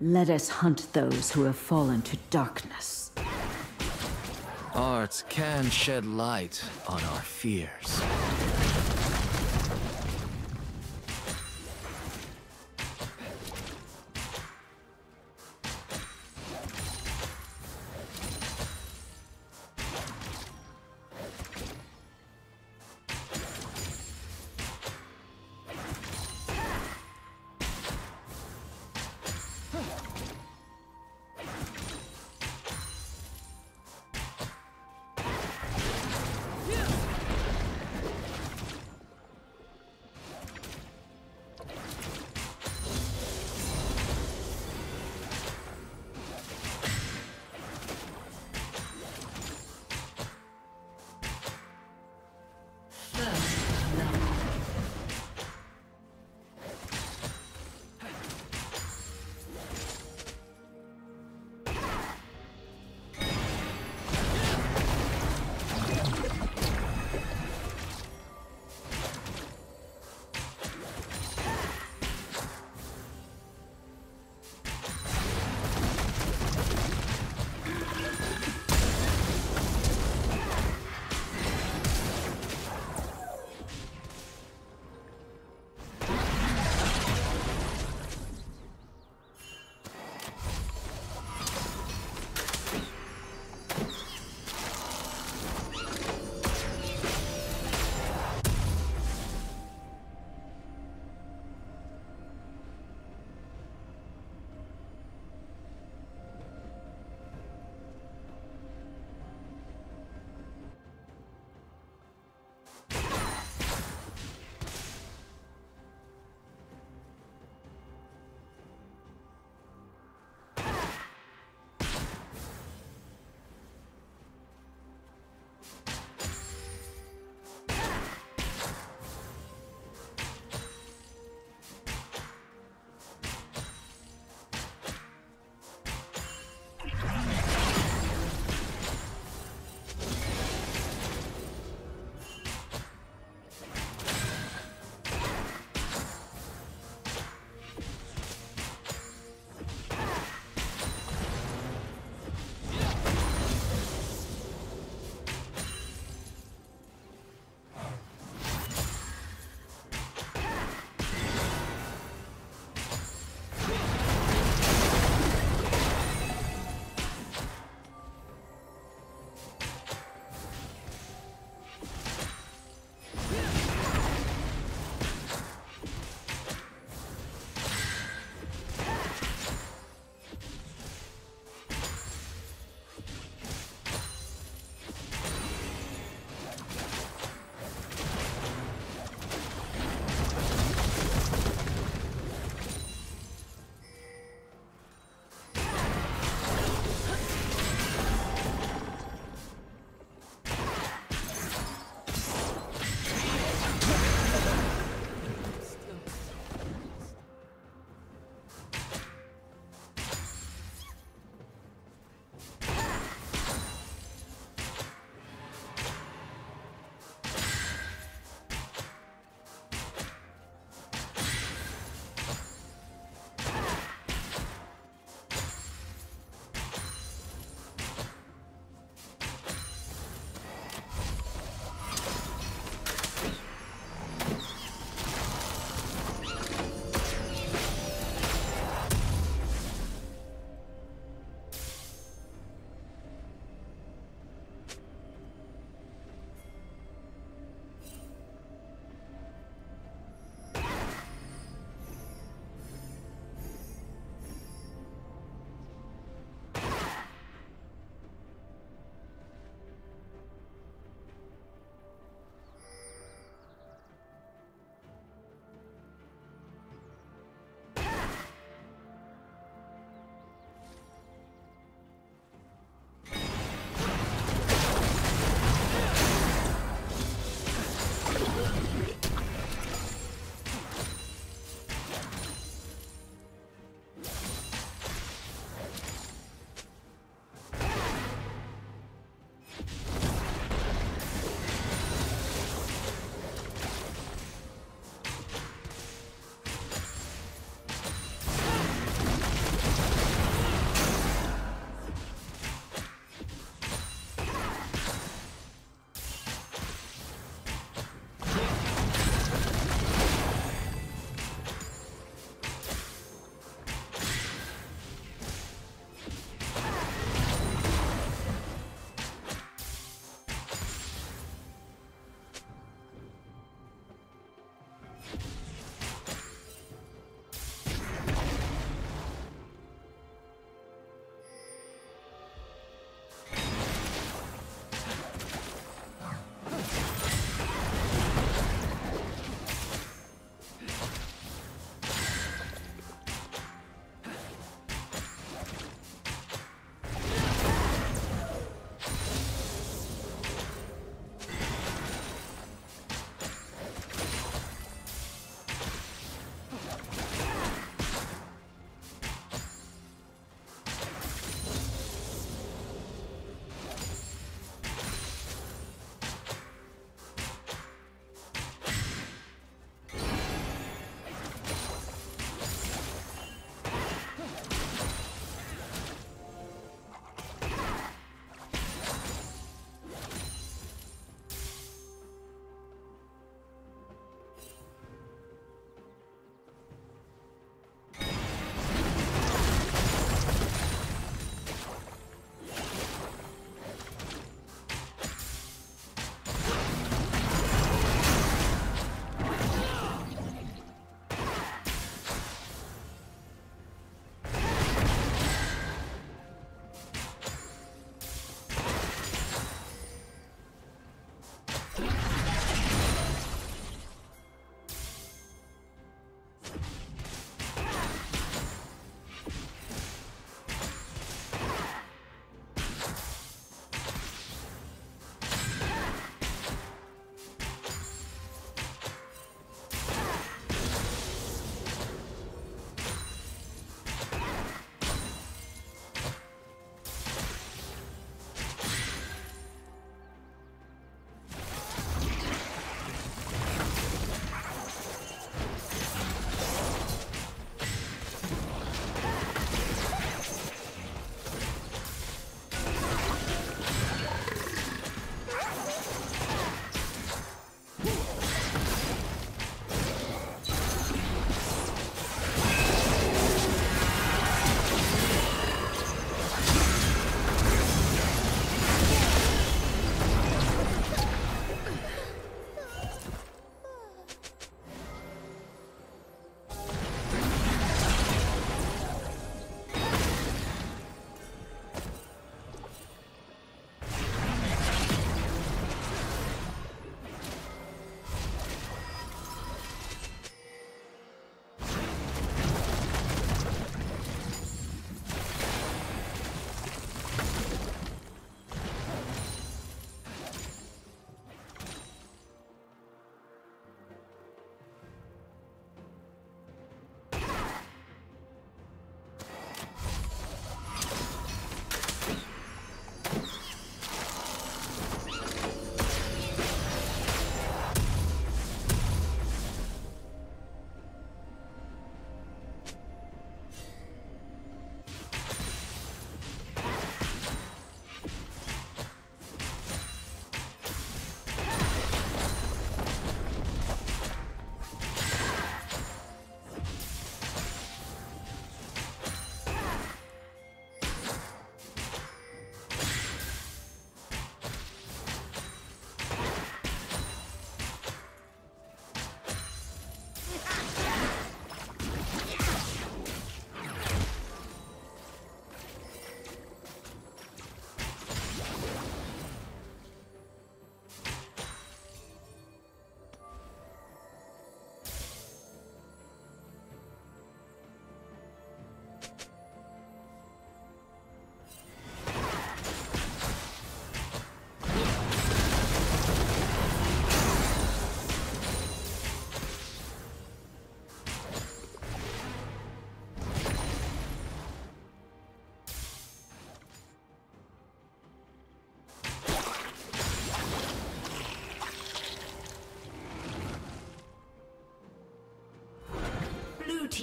Let us hunt those who have fallen to darkness. Art can shed light on our fears.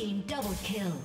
Team double kill.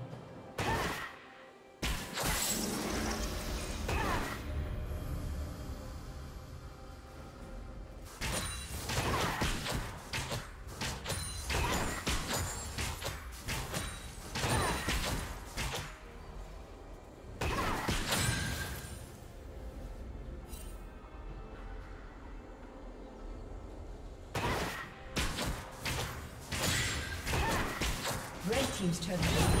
Team's turret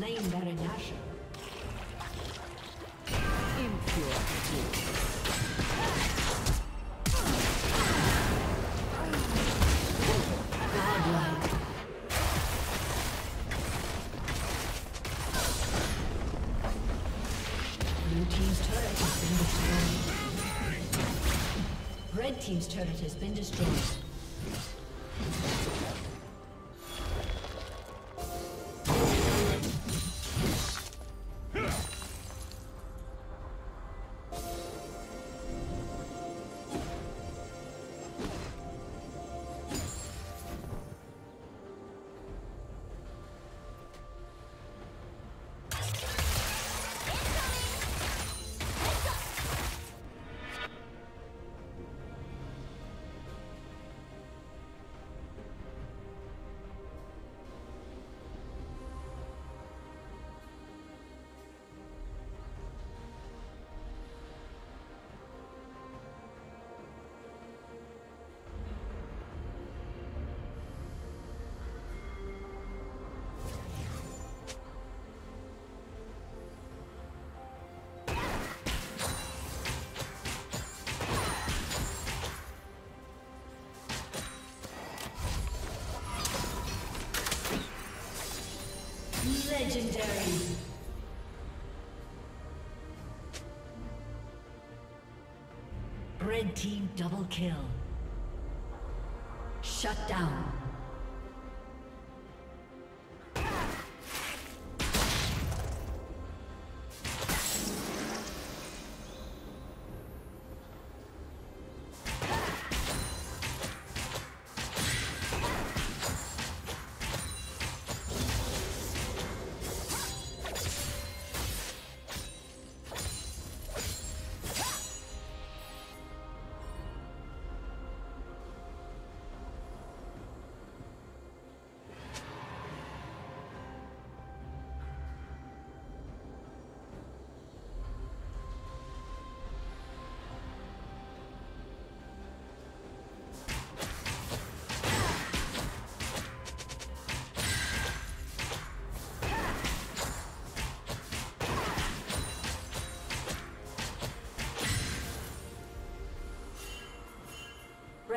Slain Baron. Impure. Red Team's turret has been destroyed. Legendary. Red team double kill. Shut down.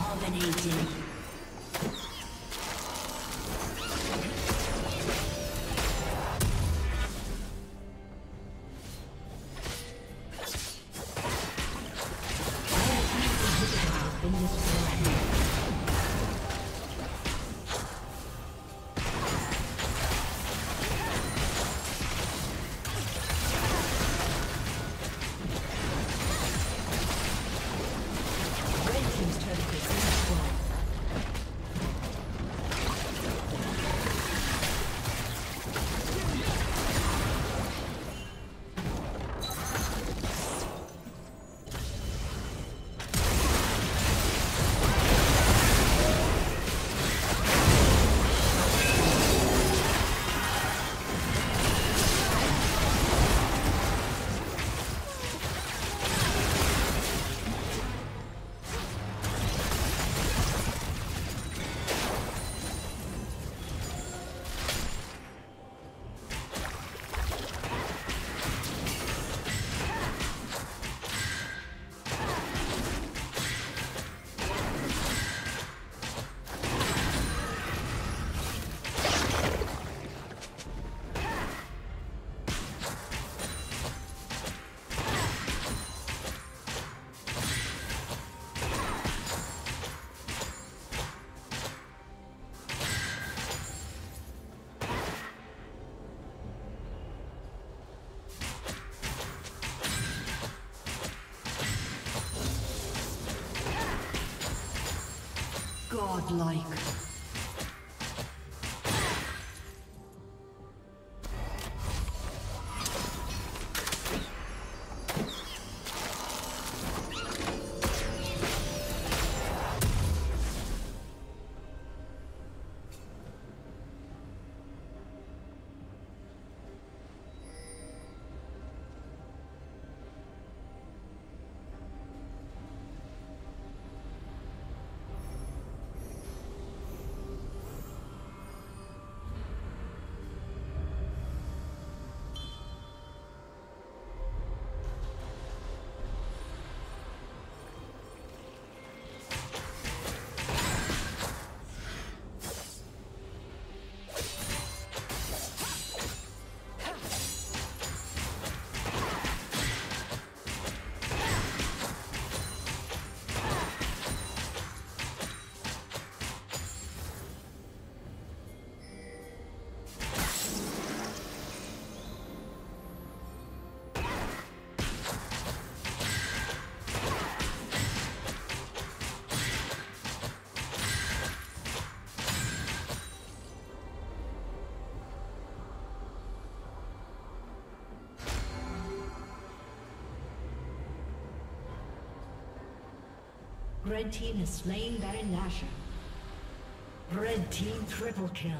Dominating. Godlike. Red team has slain Baron Nashor. Red team triple kill.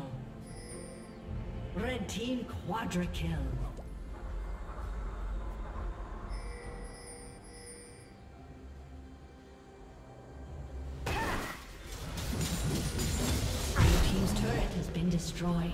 Red team quadra kill. Blue team's turret has been destroyed.